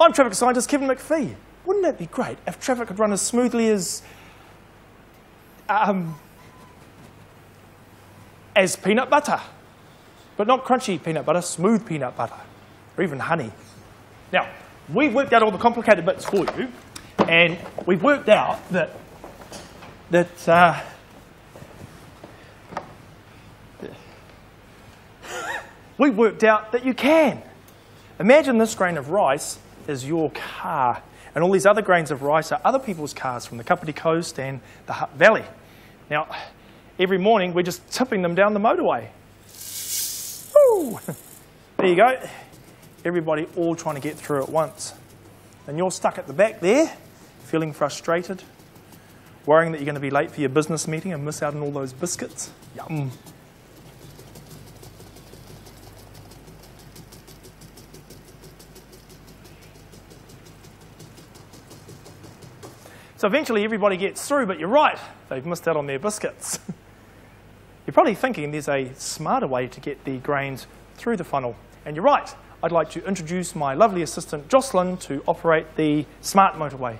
I'm traffic scientist Kevin McPhee. Wouldn't it be great if traffic could run as smoothly as. Um, as peanut butter? But not crunchy peanut butter, smooth peanut butter, or even honey. Now, we've worked out all the complicated bits for you, and we've worked out that. that uh, we've worked out that you can. Imagine this grain of rice is your car, and all these other grains of rice are other people's cars from the Kapiti Coast and the Hutt Valley. Now, every morning we're just tipping them down the motorway. There you go. Everybody all trying to get through at once. And you're stuck at the back there, feeling frustrated, worrying that you're going to be late for your business meeting and miss out on all those biscuits. Yum. So eventually everybody gets through, but you're right, they've missed out on their biscuits. you're probably thinking there's a smarter way to get the grains through the funnel. And you're right, I'd like to introduce my lovely assistant Jocelyn to operate the smart motorway.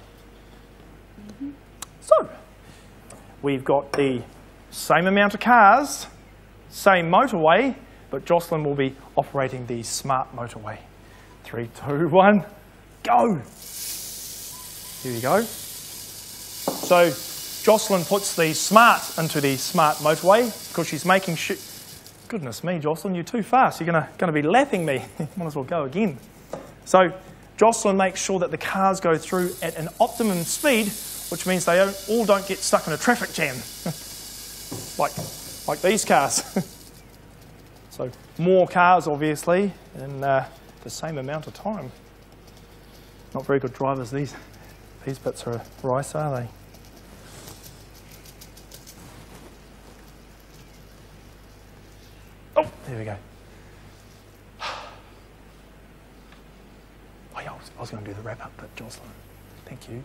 So, we've got the same amount of cars, same motorway, but Jocelyn will be operating the smart motorway. Three, two, one, go! Here we go. So Jocelyn puts the smart into the smart motorway because she's making sure. Goodness me, Jocelyn, you're too fast. You're going to be lapping me. Might as well go again. So Jocelyn makes sure that the cars go through at an optimum speed, which means they don't, all don't get stuck in a traffic jam, like, like these cars. so more cars, obviously, in uh, the same amount of time. Not very good drivers, these. These bits are rice, are they? Oh, there we go. Oh, yeah, I was, was going to do the wrap up, but Jocelyn, thank you.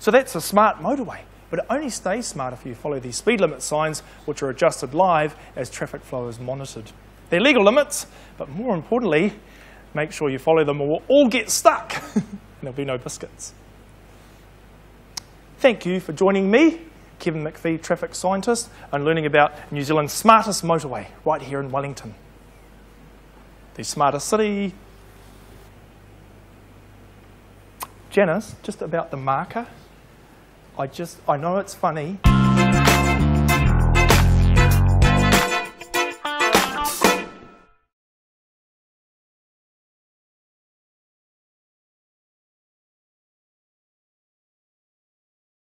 So that's a smart motorway, but it only stays smart if you follow these speed limit signs, which are adjusted live as traffic flow is monitored. They're legal limits, but more importantly, make sure you follow them or we'll all get stuck. And there'll be no biscuits. Thank you for joining me, Kevin McPhee, traffic scientist, and learning about New Zealand's smartest motorway right here in Wellington. The smartest city. Janice, just about the marker. I just, I know it's funny.